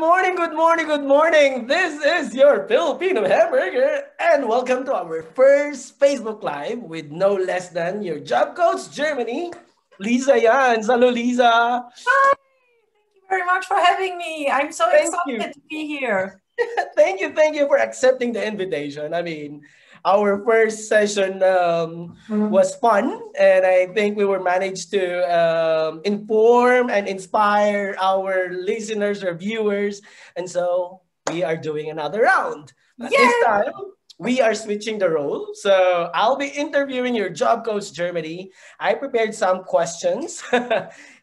morning, good morning, good morning. This is your Filipino hamburger, and welcome to our first Facebook Live with no less than your job coach Germany, Lisa Janz. Hello, Lisa. Hi. Thank you very much for having me. I'm so thank excited you. to be here. thank you, thank you for accepting the invitation. I mean, our first session um, mm-hmm. was fun, and I think we were managed to um, inform and inspire our listeners or viewers, and so we are doing another round. But this time, we are switching the role. So I'll be interviewing your job coach, Germany. I prepared some questions.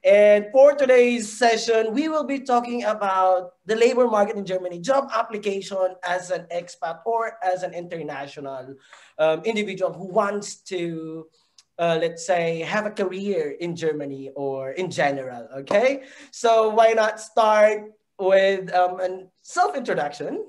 and for today's session, we will be talking about the labor market in Germany, job application as an expat or as an international um, individual who wants to uh, let's say, have a career in Germany or in general, okay? So why not start with um, a self-introduction?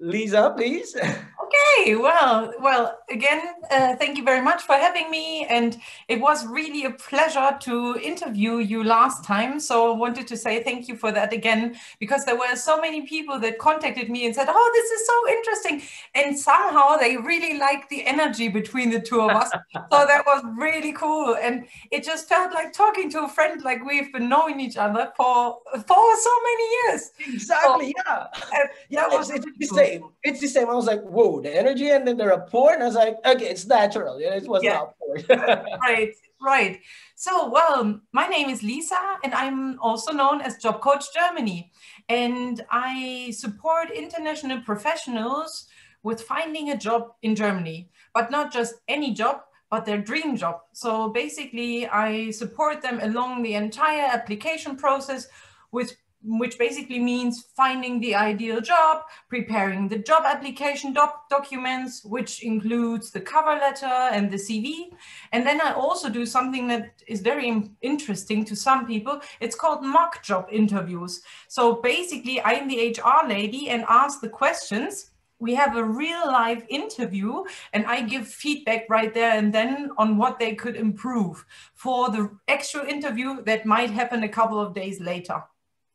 Lisa, please. Okay, well, well, again, uh, thank you very much for having me. And it was really a pleasure to interview you last time. So I wanted to say thank you for that again, because there were so many people that contacted me and said, oh, this is so interesting. And somehow they really liked the energy between the two of us. so that was really cool. And it just felt like talking to a friend, like we've been knowing each other for, for so many years. Exactly, so, yeah. Uh, yeah, it's, it's the same. It's the same. I was like, whoa, the energy and then the rapport. And I was like, okay, it's natural. yeah, It was yeah. not right, right. So, well, my name is Lisa, and I'm also known as Job Coach Germany. And I support international professionals with finding a job in Germany, but not just any job, but their dream job. So basically, I support them along the entire application process with which basically means finding the ideal job, preparing the job application doc documents, which includes the cover letter and the CV. And then I also do something that is very interesting to some people. It's called mock job interviews. So basically, I'm the HR lady and ask the questions. We have a real live interview and I give feedback right there and then on what they could improve for the actual interview that might happen a couple of days later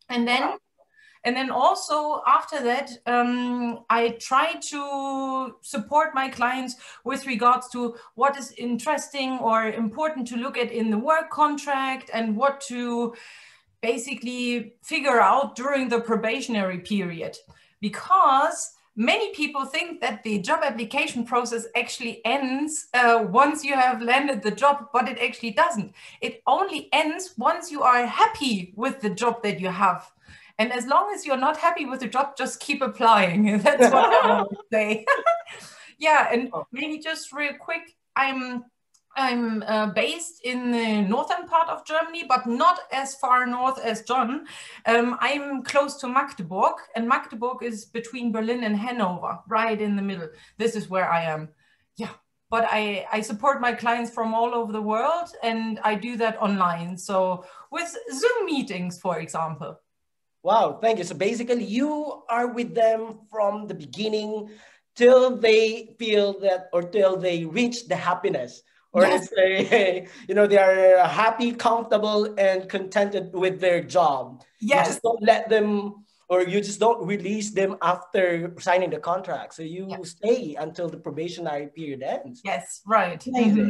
and then and then also after that um, i try to support my clients with regards to what is interesting or important to look at in the work contract and what to basically figure out during the probationary period. Because many people think that the job application process actually ends uh, once you have landed the job, but it actually doesn't. It only ends once you are happy with the job that you have. And as long as you're not happy with the job, just keep applying. That's what I to say. yeah, and oh. maybe just real quick, I'm I'm uh, based in the northern part of Germany, but not as far north as Juan. Um, I'm close to Magdeburg, and Magdeburg is between Berlin and Hanover, right in the middle. This is where I am. Yeah, but I, I support my clients from all over the world, and I do that online. So with Zoom meetings, for example. Wow, thank you. So basically, you are with them from the beginning till they feel that or till they reach the happiness or yes. say, you know, they are happy, comfortable, and contented with their job. Yes. You just don't let them, or you just don't release them after signing the contract. So you yes. stay until the probationary period ends. Yes, right. Mm-hmm.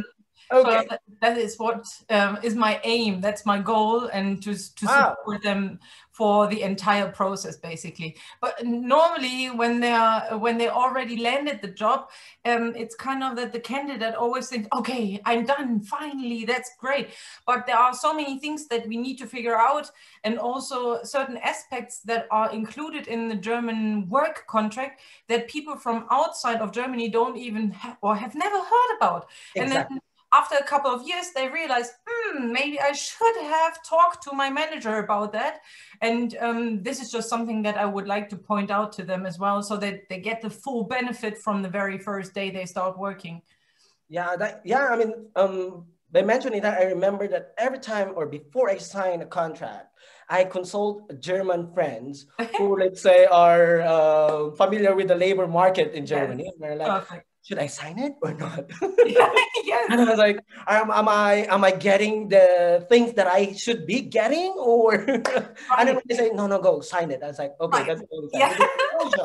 Okay. So that, that is what um, is my aim. That's my goal, and to to wow. support them for the entire process, basically. But normally, when they are when they already landed the job, um, it's kind of that the candidate always thinks, "Okay, I'm done. Finally, that's great." But there are so many things that we need to figure out, and also certain aspects that are included in the German work contract that people from outside of Germany don't even ha- or have never heard about, exactly. and then after a couple of years, they realized, hmm, maybe I should have talked to my manager about that. And um, this is just something that I would like to point out to them as well, so that they get the full benefit from the very first day they start working. Yeah, that, yeah. I mean, um, by mentioning that, I remember that every time or before I sign a contract, I consult German friends who, let's say, are uh, familiar with the labor market in Germany. Yes. Like, Perfect should I sign it or not? yes. And I was like, am, am I am I getting the things that I should be getting? Or and then they say, no, no, go sign it. I was like, okay, that's yeah.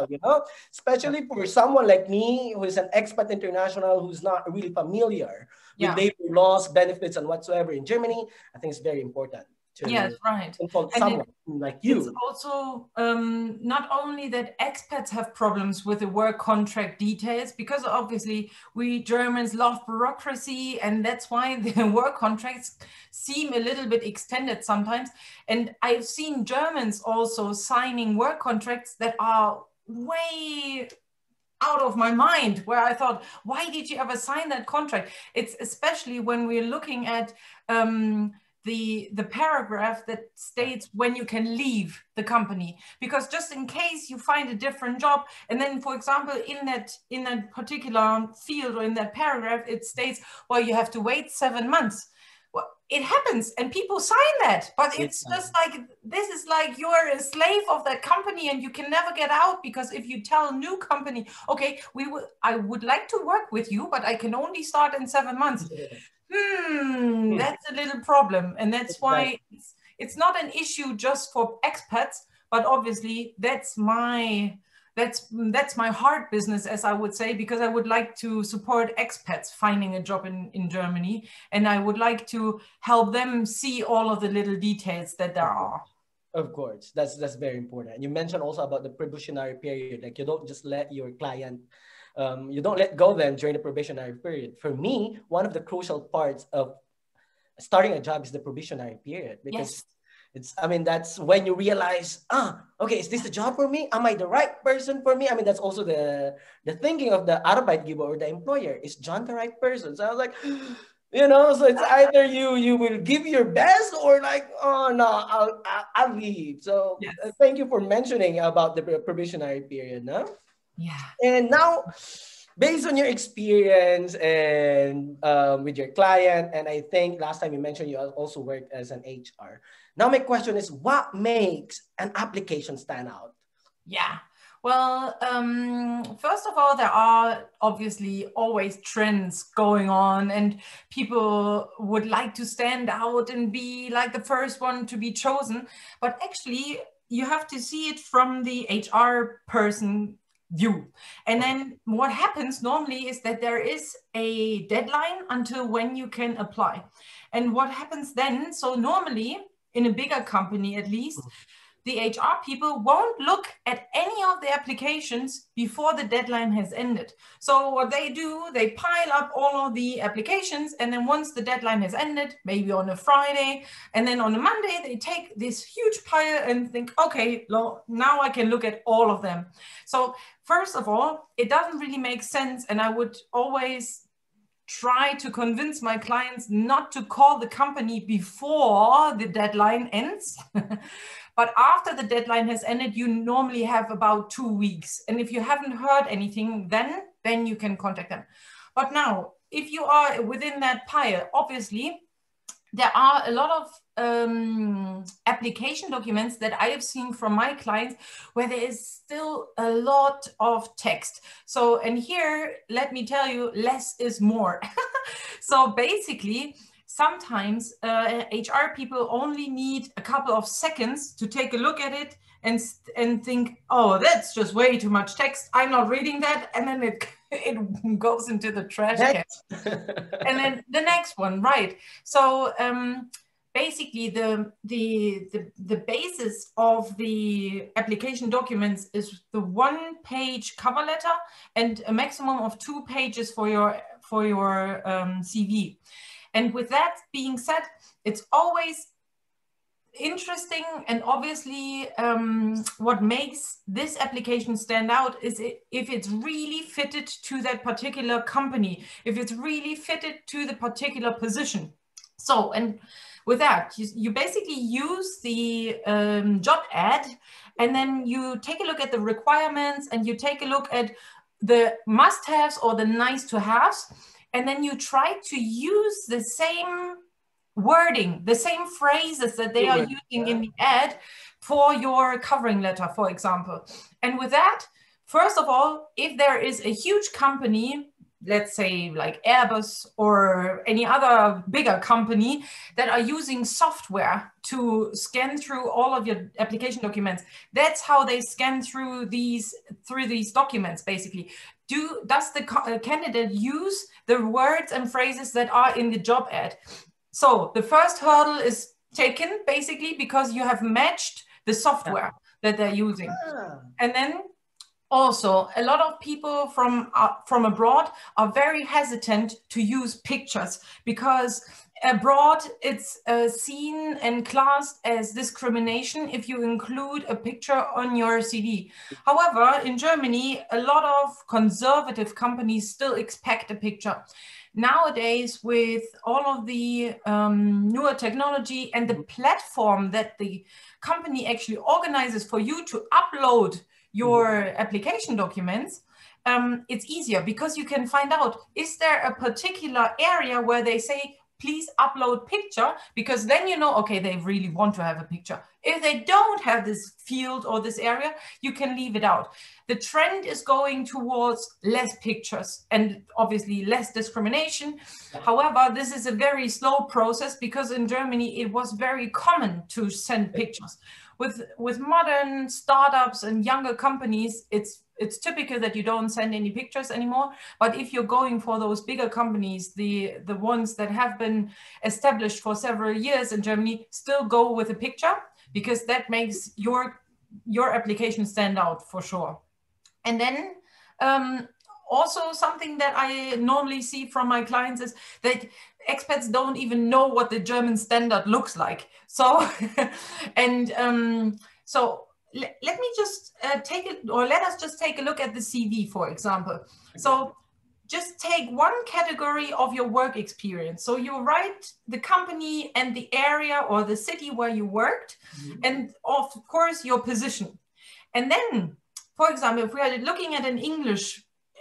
you know, especially for someone like me who is an expat international who's not really familiar Yeah. with labor laws, benefits, and whatsoever in Germany. I think it's very important to Yes, right. consult And someone like you. It's also um, not only that expats have problems with the work contract details, because obviously we Germans love bureaucracy, and that's why the work contracts seem a little bit extended sometimes. And I've seen Germans also signing work contracts that are way out of my mind where I thought, why did you ever sign that contract? It's especially when we're looking at um, the the paragraph that states when you can leave the company. Because just in case you find a different job and then for example in that in that particular field or in that paragraph it states well you have to wait seven months. Well it happens and people sign that but it's Yeah. just like this is like you're a slave of that company and you can never get out because if you tell a new company okay we will i would like to work with you but i can only start in seven months hmm, that's a little problem. And that's why it's, it's not an issue just for expats, but obviously that's my that's that's my heart business as i would say because i would like to support expats finding a job in in germany and i would like to help them see all of the little details that there are Of course, that's that's very important. You mentioned also about the probationary period. Like you don't just let your client, um, you don't let go them during the probationary period. For me, one of the crucial parts of starting a job is the probationary period because yes it's. I mean, that's when you realize, ah, okay, is this the job for me? Am I the right person for me? I mean, that's also the the thinking of the Arbeitgeber or the employer. Is Juan the right person? So I was like. You know, so it's either you you will give your best or like, oh no, I'll I'll, I'll leave. So Yes. uh, thank you for mentioning about the probationary period, no? Yeah And now, based on your experience and um, with your client, and I think last time you mentioned you also worked as an HR. Now my question is, what makes an application stand out? Yeah. Well, um, first of all, there are obviously always trends going on, and people would like to stand out and be like the first one to be chosen. But actually, you have to see it from the HR person view. And then what happens normally is that there is a deadline until when you can apply. And what happens then? So, normally, in a bigger company at least, mm. The HR people won't look at any of the applications before the deadline has ended. So what they do, they pile up all of the applications, and then once the deadline has ended, maybe on a Friday, and then on a Monday, they take this huge pile and think, okay, lo- now I can look at all of them. So first of all, it doesn't really make sense, and I would always try to convince my clients not to call the company before the deadline ends. but after the deadline has ended, you normally have about two weeks. And if you haven't heard anything, then then you can contact them. But now, if you are within that pile, obviously there are a lot of um, application documents that I have seen from my clients where there is still a lot of text. So, and here, let me tell you, less is more. so basically, sometimes uh, HR people only need a couple of seconds to take a look at it and and think, oh, that's just way too much text. I'm not reading that, and then it it goes into the trash can. And then the next one right. So um, basically the, the the the basis of the application documents is the one page cover letter and a maximum of two pages for your for your um, cv and with that being said it's always interesting and obviously um, what makes this application stand out is if it's really fitted to that particular company if it's really fitted to the particular position. So and with that you, you basically use the um, job ad and then you take a look at the requirements and you take a look at the must-haves or the nice to haves and then you try to use the same wording, the same phrases that they are using in the ad for your covering letter, for example. And with that, first of all, if there is a huge company let's say like Airbus or any other bigger company that are using software to scan through all of your application documents. That's how they scan through these through these documents basically. Do does the uh, candidate use the words and phrases that are in the job ad? So the first hurdle is taken basically because you have matched the software that they're using. Ah. And then also a lot of people from uh, from abroad are very hesitant to use pictures because abroad it's uh, seen and classed as discrimination if you include a picture on your cv however in germany a lot of conservative companies still expect a picture. Nowadays with all of the um, newer technology and the platform that the company actually organizes for you to upload your application documents, um, it's easier because you can find out, is there a particular area where they say, please upload picture because then you know, okay, they really want to have a picture. If they don't have this field or this area, you can leave it out. The trend is going towards less pictures and obviously less discrimination. However, this is a very slow process because in Germany, it was very common to send pictures with with modern startups and younger companies, it's it's typical that you don't send any pictures anymore. But if you're going for those bigger companies, the the ones that have been established for several years in Germany, still go with a picture because that makes your your application stand out for sure. And then um, also something that I normally see from my clients is that expats don't even know what the German standard looks like. So, and um, so let me just uh, take it, or let us just take a look at the CV, for example. So just take one category of your work experience. So you write the company and the area or the city where you worked, mm -hmm. and of course your position. And then, for example, if we are looking at an English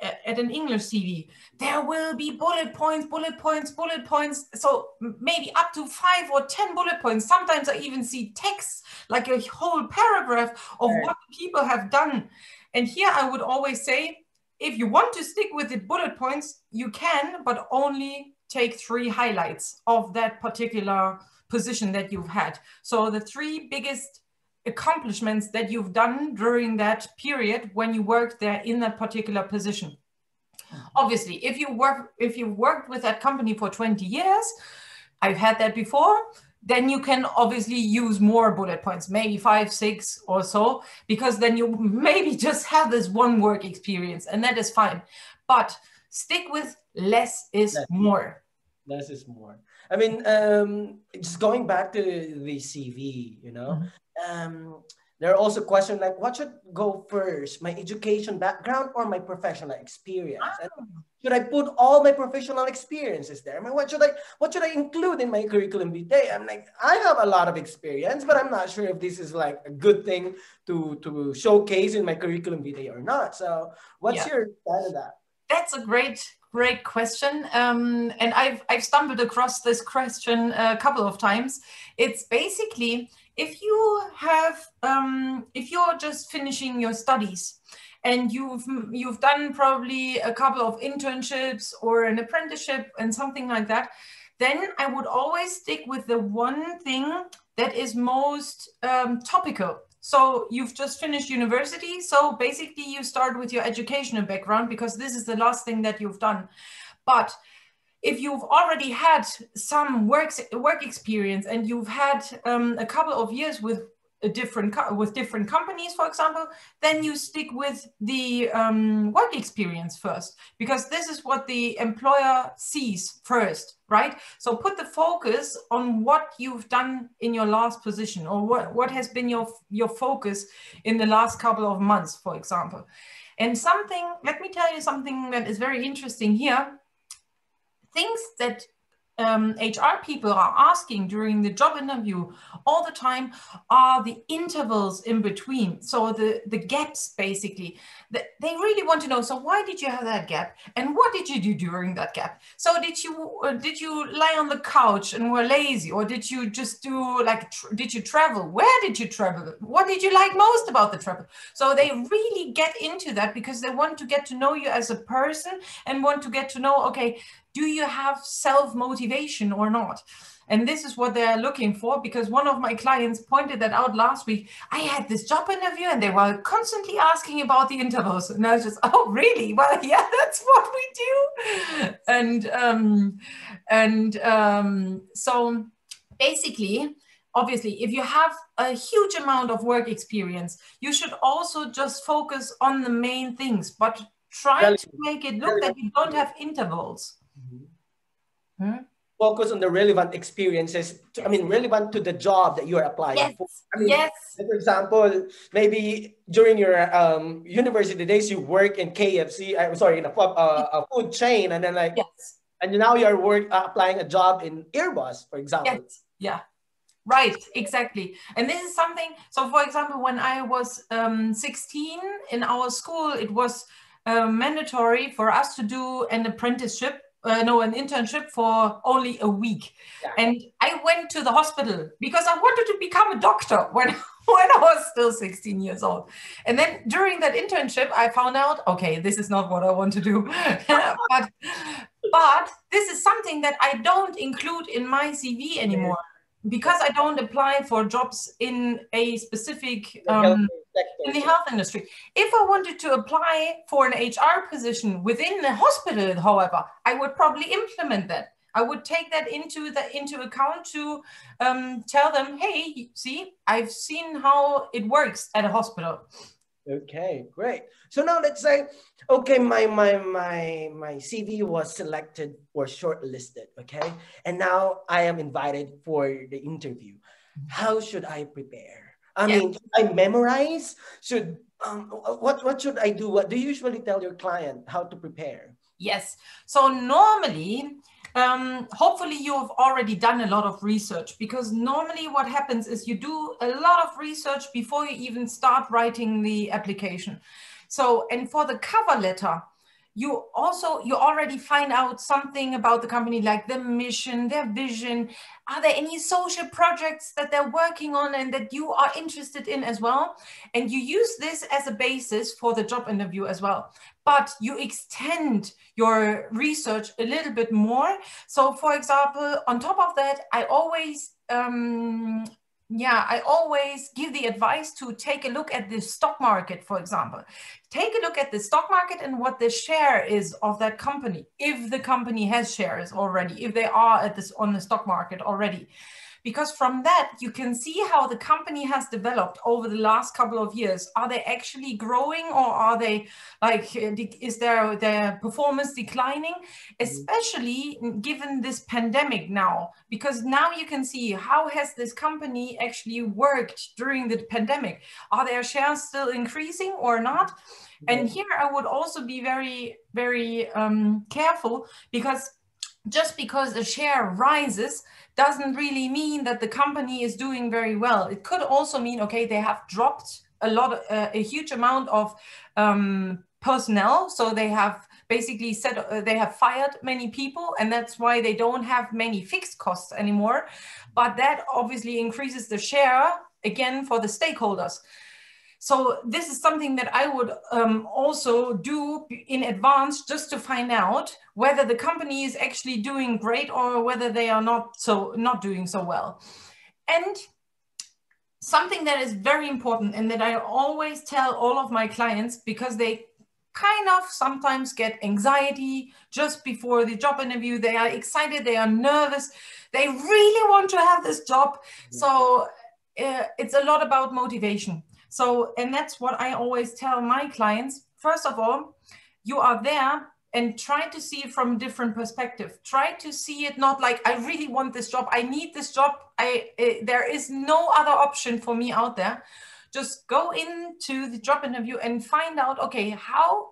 at an English CV, there will be bullet points, bullet points, bullet points. So maybe up to five or 10 bullet points. Sometimes I even see text, like a whole paragraph of right. what people have done. And here I would always say, if you want to stick with the bullet points, you can, but only take three highlights of that particular position that you've had. So the three biggest accomplishments that you've done during that period when you worked there in that particular position. Obviously, if you work if you worked with that company for 20 years, I've had that before, then you can obviously use more bullet points, maybe five, six or so, because then you maybe just have this one work experience and that is fine. But stick with less is less. more. Less is more. I mean, um, just going back to the CV, you know, mm -hmm um, there are also questions like what should go first my education background or my professional experience? Oh. should i put all my professional experiences there? I mean, what should i what should i include in my curriculum vitae? I'm like i have a lot of experience but i'm not sure if this is like a good thing to to showcase in my curriculum vitae or not. So what's yeah. your side of that? That's a great great question. Um, and I've, I've stumbled across this question a couple of times. It's basically if you have, um, if you're just finishing your studies and you've you've done probably a couple of internships or an apprenticeship and something like that, then I would always stick with the one thing that is most um, topical. So you've just finished university. So basically you start with your educational background because this is the last thing that you've done. But if you've already had some work work experience and you've had um, a couple of years with a different with different companies, for example, then you stick with the um, work experience first because this is what the employer sees first, right? So put the focus on what you've done in your last position or what, what has been your your focus in the last couple of months, for example. And something, let me tell you something that is very interesting here things that um, HR people are asking during the job interview all the time are the intervals in between. So the, the gaps basically, that they really want to know, so why did you have that gap? And what did you do during that gap? So did you, uh, did you lie on the couch and were lazy? Or did you just do like, did you travel? Where did you travel? What did you like most about the travel? So they really get into that because they want to get to know you as a person and want to get to know, okay, do you have self motivation or not? And this is what they're looking for because one of my clients pointed that out last week. I had this job interview and they were constantly asking about the intervals. And I was just, oh, really? Well, yeah, that's what we do. And um, and um, so basically, obviously, if you have a huge amount of work experience, you should also just focus on the main things, but try to make it look that you don't have intervals. Hmm? Focus on the relevant experiences. To, I mean, relevant to the job that you are applying yes. for. I mean, yes. For example, maybe during your um, university days, you work in KFC. I'm sorry, in a, uh, a food chain, and then like, yes. and now you are work uh, applying a job in Airbus, for example. Yes. Yeah. Right, exactly. And this is something, so for example, when I was um, 16 in our school, it was uh, mandatory for us to do an apprenticeship uh, no, an internship for only a week. Yeah. And I went to the hospital because I wanted to become a doctor when, when I was still 16 years old. And then during that internship, I found out, okay, this is not what I want to do. but, but this is something that I don't include in my CV anymore because I don't apply for jobs in a specific um, in the health industry. If I wanted to apply for an HR position within the hospital, however, I would probably implement that. I would take that into the into account to um, tell them, hey, see, I've seen how it works at a hospital. Okay, great. So now let's say, okay, my my my my CV was selected or shortlisted, okay, and now I am invited for the interview. How should I prepare? I yeah. mean, I memorize? Should um, what what should I do? What do you usually tell your client how to prepare? Yes. So normally um, hopefully you've already done a lot of research because normally what happens is you do a lot of research before you even start writing the application. So, and for the cover letter, you also you already find out something about the company like the mission their vision. Are there any social projects that they're working on and that you are interested in as well? And you use this as a basis for the job interview as well. But you extend your research a little bit more. So for example on top of that i always um, yeah, I always give the advice to take a look at the stock market, for example. Take a look at the stock market and what the share is of that company, if the company has shares already, if they are at this on the stock market already because from that you can see how the company has developed over the last couple of years. Are they actually growing or are they like is their their performance declining? Mm-hmm. especially given this pandemic now. Because now you can see how has this company actually worked during the pandemic. Are their shares still increasing or not? And here i would also be very very um, careful because just because the share rises doesn't really mean that the company is doing very well. It could also mean, okay, they have dropped a lot, uh, a huge amount of um, personnel. So they have basically said uh, they have fired many people and that's why they don't have many fixed costs anymore. But that obviously increases the share again for the stakeholders. So this is something that I would um, also do in advance just to find out whether the company is actually doing great or whether they are not so not doing so well. And something that is very important and that I always tell all of my clients because they kind of sometimes get anxiety just before the job interview. They are excited, they are nervous, they really want to have this job. So uh, it's a lot about motivation. So, and that's what I always tell my clients. First of all, you are there and try to see it from a different perspective. Try to see it not like I really want this job. I need this job. I uh, there is no other option for me out there. Just go into the job interview and find out. Okay, how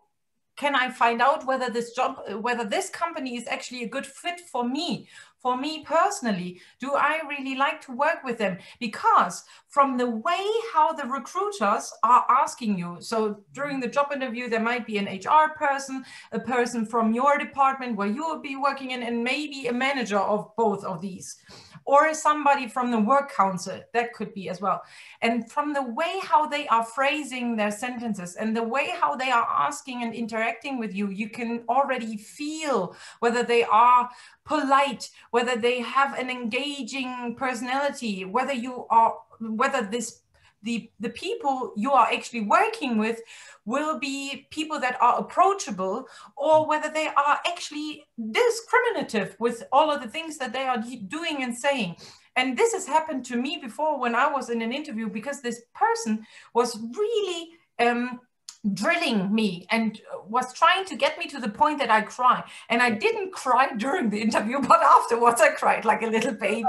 can I find out whether this job, whether this company is actually a good fit for me? For me personally, do I really like to work with them? Because from the way how the recruiters are asking you, so during the job interview, there might be an HR person, a person from your department where you will be working in, and maybe a manager of both of these or somebody from the work council that could be as well. And from the way how they are phrasing their sentences and the way how they are asking and interacting with you you can already feel whether they are polite whether they have an engaging personality whether you are whether this the the people you are actually working with will be people that are approachable or whether they are actually discriminative with all of the things that they are doing and saying and this has happened to me before when i was in an interview because this person was really um, drilling me and was trying to get me to the point that I cry. And I didn't cry during the interview, but afterwards I cried like a little baby.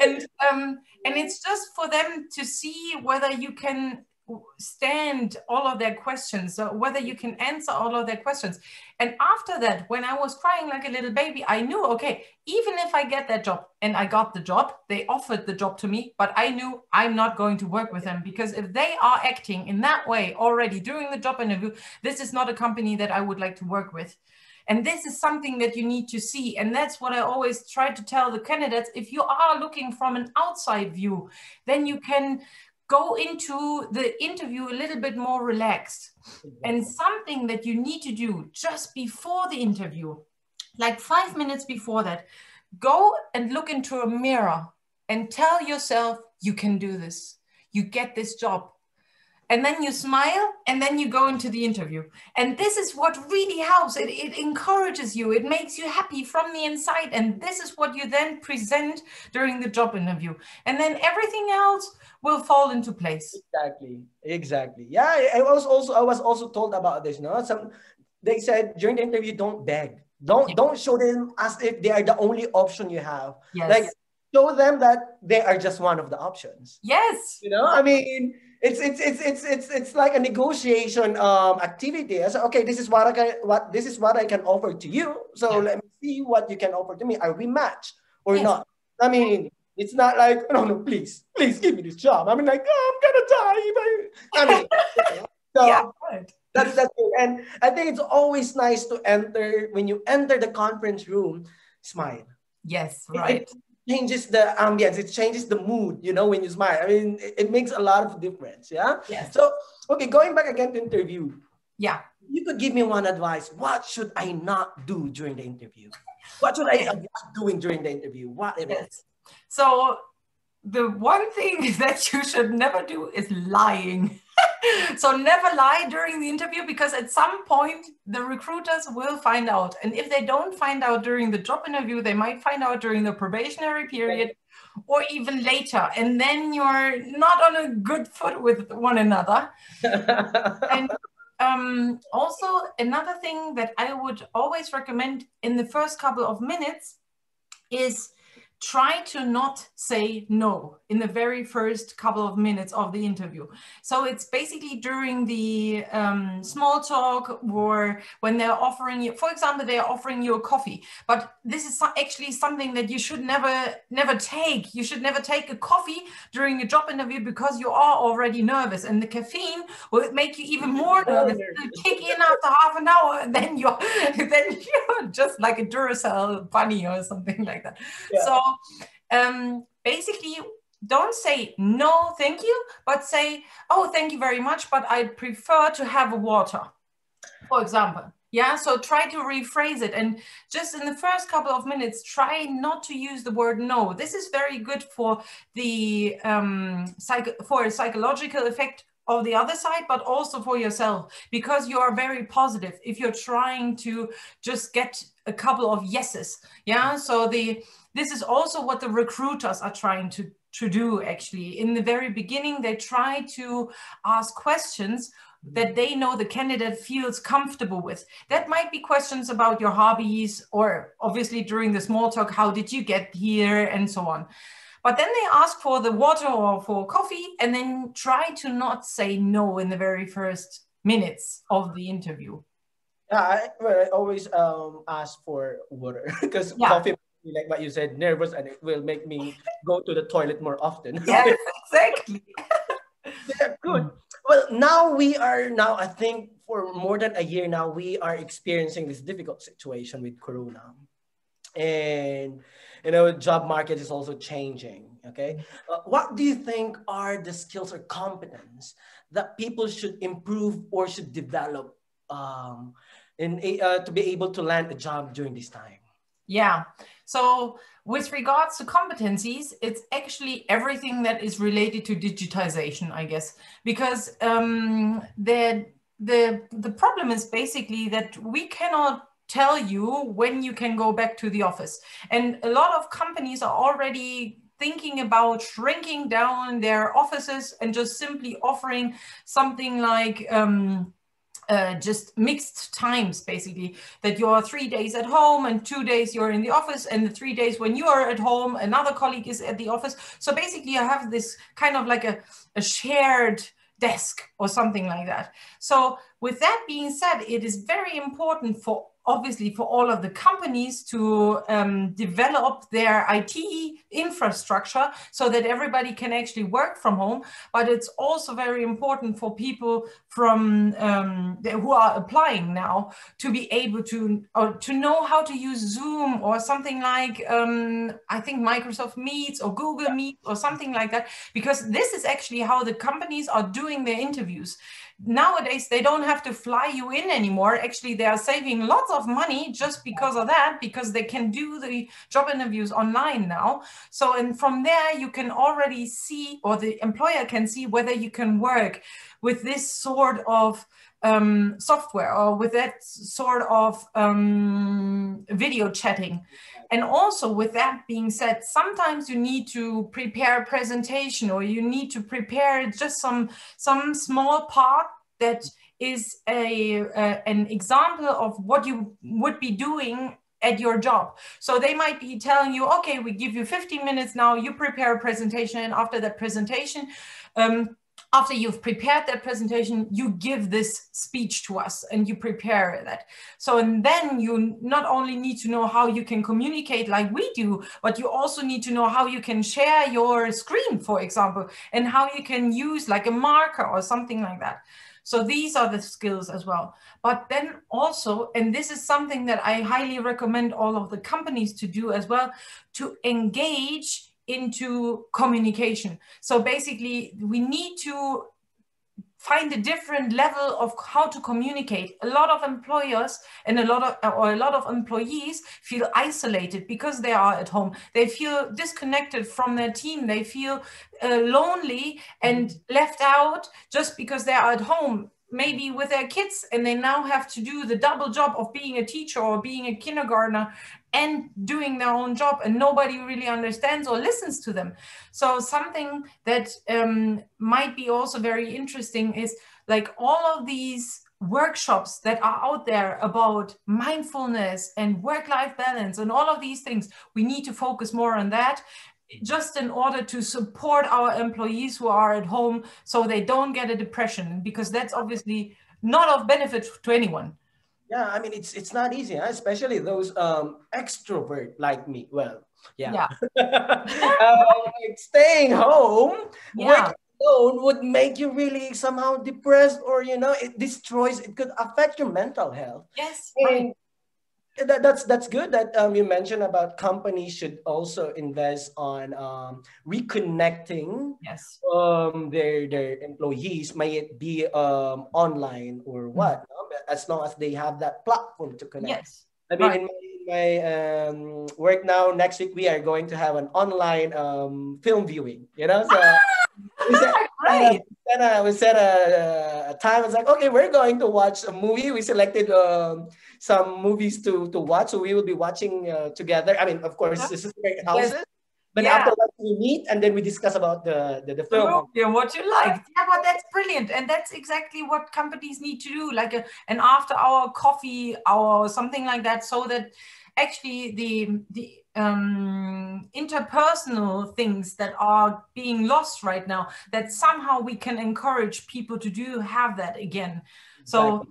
And um, and it's just for them to see whether you can stand all of their questions or whether you can answer all of their questions. And after that when i was crying like a little baby i knew okay even if i get that job and i got the job they offered the job to me but i knew i'm not going to work with them because if they are acting in that way already during the job interview this is not a company that i would like to work with and this is something that you need to see. And that's what I always try to tell the candidates. If you are looking from an outside view, then you can go into the interview a little bit more relaxed. And something that you need to do just before the interview, like five minutes before that, go and look into a mirror and tell yourself you can do this. You get this job and then you smile and then you go into the interview. And this is what really helps. It, it encourages you. It makes you happy from the inside. And this is what you then present during the job interview. And then everything else will fall into place. Exactly. Exactly. Yeah i was also i was also told about this no some they said during the interview don't beg. Don't yeah. don't show them as if they are the only option you have. Yes. like show them that they are just one of the options. Yes. You know? I mean it's it's it's it's it's it's like a negotiation um activity. So okay, this is what I can what this is what I can offer to you. So yeah. let me see what you can offer to me. Are we match or yes. not? I mean, it's not like no no please please give me this job. I mean like oh, I'm gonna die. I mean, so yeah, that's that's it. And I think it's always nice to enter when you enter the conference room, smile. Yes, right. It, changes the ambience it changes the mood you know when you smile. I mean it, it, makes a lot of difference yeah? Yes. so okay going back again to interview. Yeah. You could give me one advice what should i not do during the interview? What should i avoid doing during the interview? What it yes. is so the one thing that you should never do is lying so never lie during the interview because at some point the recruiters will find out. And if they don't find out during the job interview, they might find out during the probationary period or even later. And then you're not on a good foot with one another. and um, also, another thing that I would always recommend in the first couple of minutes is try to not say no in the very first couple of minutes of the interview. So it's basically during the um, small talk or when they're offering you, for example, they're offering you a coffee, but this is actually something that you should never, never take. You should never take a coffee during a job interview because you are already nervous and the caffeine will make you even more nervous. kick in after half an hour and then you're, then you're just like a Duracell bunny or something like that. Yeah. So um, basically don't say no thank you but say oh thank you very much but i prefer to have water for example. Yeah so try to rephrase it and just in the first couple of minutes try not to use the word no. This is very good for the um psych- for a psychological effect of the other side but also for yourself because you are very positive if you're trying to just get a couple of yeses yeah so the this is also what the recruiters are trying to, to do actually. In the very beginning, they try to ask questions that they know the candidate feels comfortable with. That might be questions about your hobbies or obviously during the small talk, how did you get here and so on. But then they ask for the water or for coffee and then try to not say no in the very first minutes of the interview. Yeah, I, well, I always um, ask for water because yeah. coffee, like what you said, nervous and it will make me go to the toilet more often. Yes, exactly. yeah, good. Well, now we are now, I think for more than a year now, we are experiencing this difficult situation with Corona. And, you know, job market is also changing, okay? Uh, what do you think are the skills or competence that people should improve or should develop um, in, uh, to be able to land a job during this time? Yeah. So with regards to competencies, it's actually everything that is related to digitization, I guess, because um, the the the problem is basically that we cannot tell you when you can go back to the office, and a lot of companies are already thinking about shrinking down their offices and just simply offering something like um, uh, just mixed times basically that you're three days at home and two days you're in the office and the three days when you are at home another colleague is at the office. So basically i have this kind of like a, a shared desk or something like that. So with that being said it is very important for obviously for all of the companies to um, develop their IT infrastructure so that everybody can actually work from home. But it's also very important for people from um, who are applying now to be able to or to know how to use Zoom or something like um, I think Microsoft Meets or Google Meet or something like that, because this is actually how the companies are doing their interviews nowadays they don't have to fly you in anymore actually they are saving lots of money just because of that because they can do the job interviews online now so and from there you can already see or the employer can see whether you can work with this sort of um, software or with that sort of um, video chatting. And also with that being said, sometimes you need to prepare a presentation or you need to prepare just some, some small part that is a, an example of what you would be doing at your job. So they might be telling you, okay, we give you 15 minutes now, you prepare a presentation. And after that presentation, um, after you've prepared that presentation, you give this speech to us and you prepare that. So, and then you not only need to know how you can communicate like we do, but you also need to know how you can share your screen, for example, and how you can use like a marker or something like that. So these are the skills as well. But then also, and this is something that I highly recommend all of the companies to do as well, to engage into communication. So basically, we need to find a different level of how to communicate. A lot of employers and a lot of or a lot of employees feel isolated because they are at home. They feel disconnected from their team. They feel uh, lonely and left out just because they are at home maybe with their kids and they now have to do the double job of being a teacher or being a kindergartner and doing their own job and nobody really understands or listens to them. So something that um, might be also very interesting is like all of these workshops that are out there about mindfulness and work-life balance and all of these things we need to focus more on that just in order to support our employees who are at home so they don't get a depression because that's obviously not of benefit to anyone yeah i mean it's it's not easy huh? especially those um extrovert like me well yeah, yeah. um, like staying home yeah. alone would make you really somehow depressed or you know it destroys it could affect your mental health yes and right that, that's that's good that um, you mentioned about companies should also invest on um, reconnecting yes. um, their their employees, may it be um, online or mm-hmm. what, mm-hmm. no? as long as they have that platform to connect. Yes. I mean, right. in my, in my um, work now, next week we are going to have an online um, film viewing. You know, so. Ah! We right. Uh, we set a, a, time. It's like, okay, we're going to watch a movie. We selected um, some movies to to watch. So we will be watching uh, together. I mean, of course, this is great houses. Yes. But yeah. after that, we meet and then we discuss about the, the, the film. Yeah, what you like. Yeah, but that's brilliant. And that's exactly what companies need to do, like a, an after hour coffee hour or something like that, so that actually the the um, interpersonal things that are being lost right now, that somehow we can encourage people to do have that again. So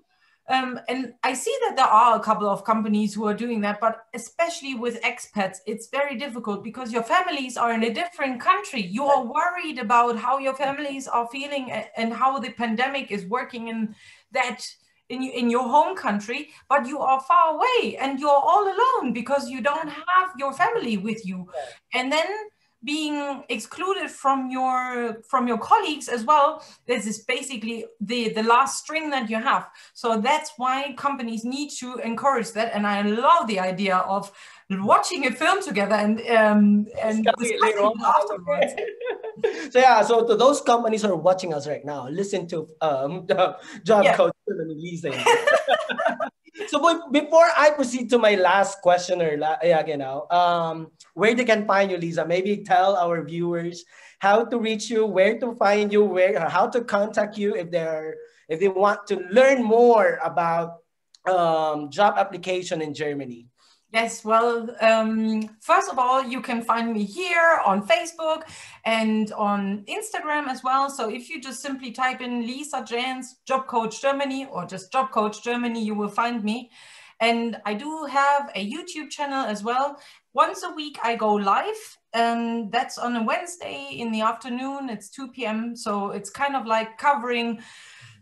Um, and I see that there are a couple of companies who are doing that, but especially with expats, it's very difficult because your families are in a different country. You are worried about how your families are feeling and how the pandemic is working in that in, in your home country, but you are far away and you're all alone because you don't have your family with you. And then being excluded from your from your colleagues as well this is basically the the last string that you have. So that's why companies need to encourage that. And i love the idea of watching a film together and um and afterwards so yeah so to those companies who are watching us right now listen to um the job yeah. coach Lisa so before I proceed to my last question or yeah, you know, um, where they can find you, Lisa, maybe tell our viewers how to reach you, where to find you, where how to contact you if they're if they want to learn more about um, job application in Germany. Yes, well, um, first of all, you can find me here on Facebook and on Instagram as well. So if you just simply type in Lisa Janz Job Coach Germany or just Job Coach Germany, you will find me. And I do have a YouTube channel as well. Once a week, I go live. and that's on a Wednesday in the afternoon. It's 2 p.m. So it's kind of like covering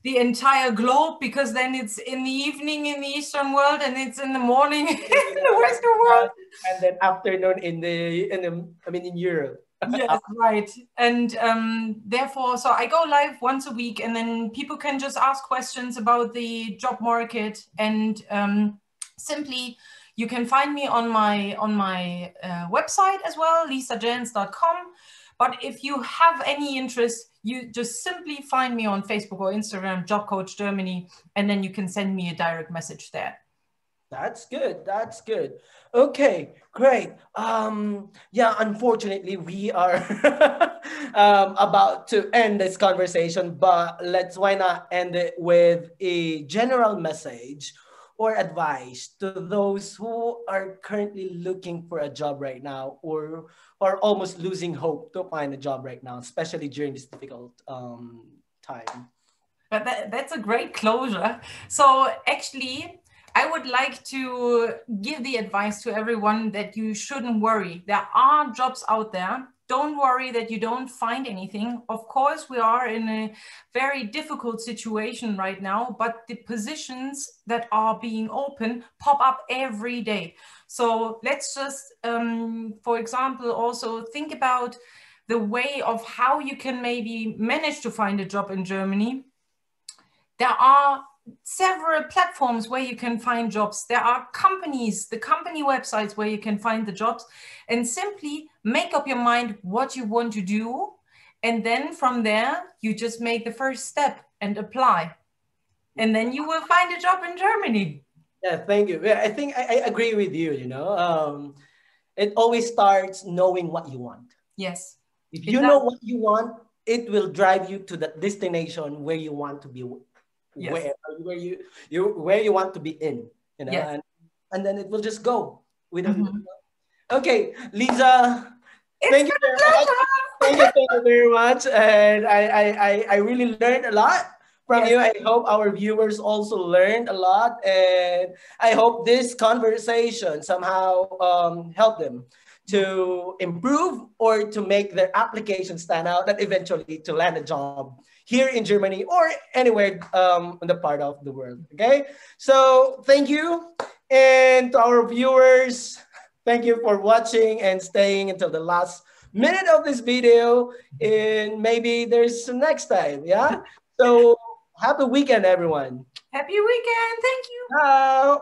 the entire globe because then it's in the evening in the eastern world and it's in the morning in the western world. And then afternoon in the in the i mean in europe. Yes right. And um, therefore so i go live once a week and then people can just ask questions about the job market and um, simply you can find me on my on my uh, website as well lisajanz.com but if you have any interest you just simply find me on Facebook or Instagram, Job Coach Germany, and then you can send me a direct message there. That's good. That's good. Okay, great. Um, yeah, unfortunately, we are um, about to end this conversation, but let's why not end it with a general message or advice to those who are currently looking for a job right now or are almost losing hope to find a job right now, especially during this difficult um, time? But that, that's a great closure. So actually, I would like to give the advice to everyone that you shouldn't worry. There are jobs out there don't worry that you don't find anything. Of course, we are in a very difficult situation right now, but the positions that are being open pop up every day. So let's just, um, for example, also think about the way of how you can maybe manage to find a job in Germany. There are several platforms where you can find jobs. There are companies, the company websites where you can find the jobs and simply make up your mind what you want to do. And then from there, you just make the first step and apply. And then you will find a job in Germany. Yeah, thank you. Yeah, I think I, I agree with you, you know. Um, it always starts knowing what you want. Yes. If you know what you want, it will drive you to the destination where you want to be yes. where where you you where you want to be in you know yes. and, and then it will just go without mm-hmm. okay lisa it's thank you very much thank you, thank you very much and I, I i i really learned a lot from yes. you i hope our viewers also learned a lot and i hope this conversation somehow um helped them to improve or to make their application stand out and eventually to land a job here in Germany or anywhere um, in the part of the world. Okay, so thank you. And to our viewers, thank you for watching and staying until the last minute of this video. And maybe there's next time. Yeah. So happy weekend, everyone. Happy weekend. Thank you. Ciao.